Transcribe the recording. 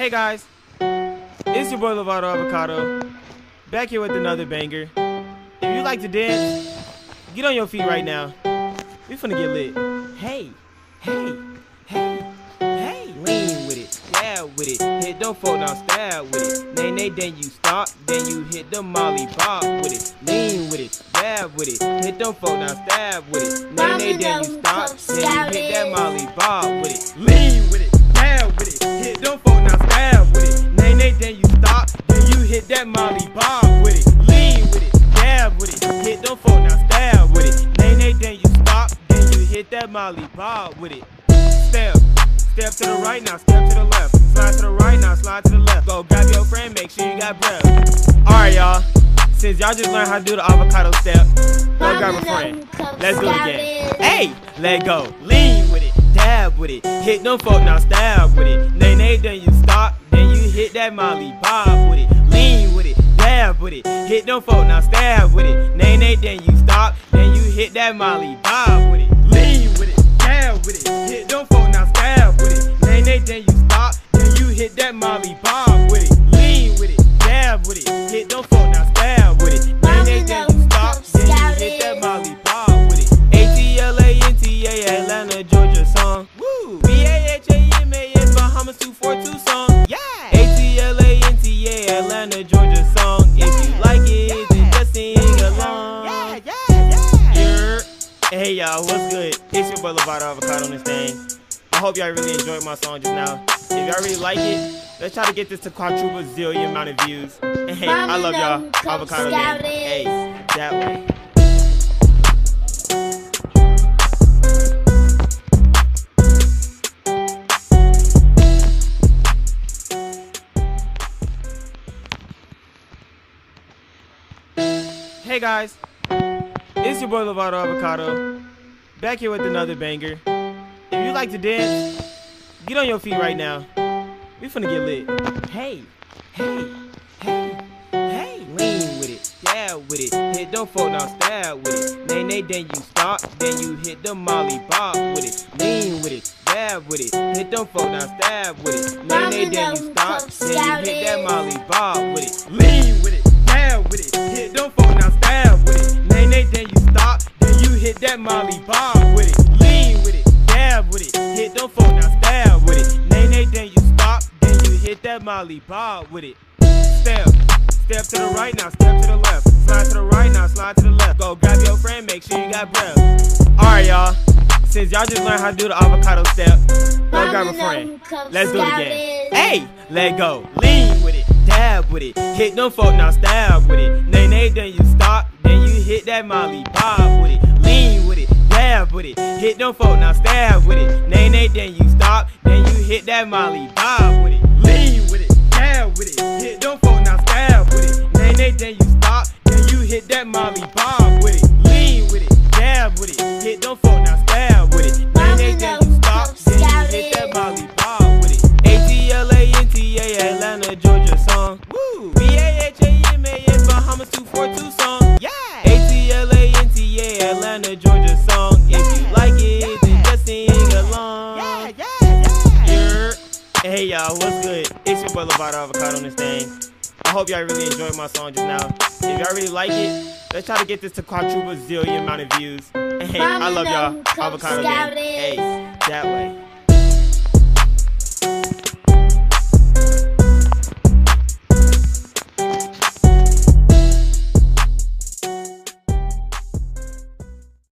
Hey guys, it's your boy Lovato Avocado, back here with another banger. If you like to dance, get on your feet right now. We finna get lit. Hey, hey, hey, hey. Lean with it, stab with it, hit them fold down, stab with it. Nay, nay, then you stop, then you hit the molly bob with it. Lean with it, stab with it, hit them fold down, stab with it. Nay, nay, then you stop, then you hit that molly bob with it. Lean it, hit them fold down, stab with it. Nay, nay, then you stop, then you hit that molly bob with it. Step. Step to the right now, step to the left. Slide to the right now, slide to the left. Go grab your friend, make sure you got breath. Alright, y'all. Since y'all just learned how to do the avocado step, go grab a friend. Let's do it again. Hey, let go. Lean with it, dab with it. Hit them folk, now stab with it. Nay, nay, then you stop, then you hit that molly bob with it. Lean with it. Hit them folk, now stab with it. Nay, nay, then you stop, then you hit that molly bob with it. Lean with it, dab with it. Hit them folk, now stab with it. Nay, nay, then you stop, then you hit that molly bob with it. Lean with it, dab with it. Hit them folk, now good? It's your boy Lovato Avocado on this thing. I hope y'all really enjoyed my song just now. If y'all really like it, let's try to get this to quadruple zillion amount of views. And hey, I love y'all. Avocado gang. Hey, that way. Hey guys, it's your boy Lovato Avocado, back here with another banger. If you like to dance, get on your feet right now. We finna get lit. Hey, hey, hey, hey. Lean with it, stab with it, hit them fold now stab with it. Nay, nay, then you stop, then you hit the molly bob with it. Lean with it, stab with it, hit them fold now stab with it. Nay, nay, then you stop, then you hit that molly bob with it. Lean hit them fold down, stab with it. Nay, nay, then you stop, then you hit that molly bob with it. Step. Step to the right now, step to the left. Slide to the right now, slide to the left. Go grab your friend, make sure you got breath. Alright, y'all. Since y'all just learned how to do the avocado step, go grab a friend. Let's do it again. Hey, let go. Lean with it, dab with it. Hit them folk, now stab with it. Nay, nay, then you stop, then you hit that molly bob with it. Lean with it. Hit them folk, now stab with it. Nay, nay, then you stop, then you hit that molly bob with it. Lean with it, dab with it. Hit them folk, now stab with it. Nay, nay, then you stop, then you hit that molly bob with it. Lean with it, dab with it. Hit them folk, now stab good? It's your boy Lovato Avocado on this thing. I hope y'all really enjoyed my song just now. If y'all really like it, let's try to get this to quadruple zillion amount of views. Hey, I love y'all. Avocado gang. Hey, that way.